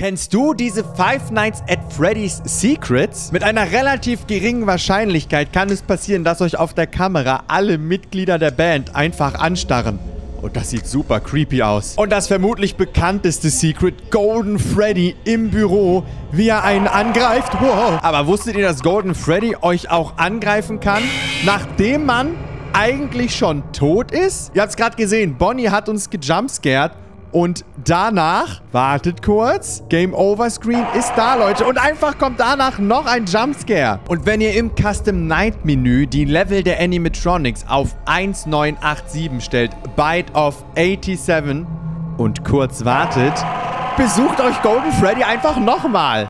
Kennst du diese Five Nights at Freddy's Secrets? Mit einer relativ geringen Wahrscheinlichkeit kann es passieren, dass euch auf der Kamera alle Mitglieder der Band einfach anstarren. Und das sieht super creepy aus. Und das vermutlich bekannteste Secret, Golden Freddy im Büro, wie er einen angreift. Wow. Aber wusstet ihr, dass Golden Freddy euch auch angreifen kann, nachdem man eigentlich schon tot ist? Ihr habt es gerade gesehen, Bonnie hat uns gejumpscared und danach, wartet kurz, Game Over Screen ist da, Leute. Und einfach kommt danach noch ein Jumpscare. Und wenn ihr im Custom Night Menü die Level der Animatronics auf 1987 stellt, Byte of 87 und kurz wartet, besucht euch Golden Freddy einfach nochmal.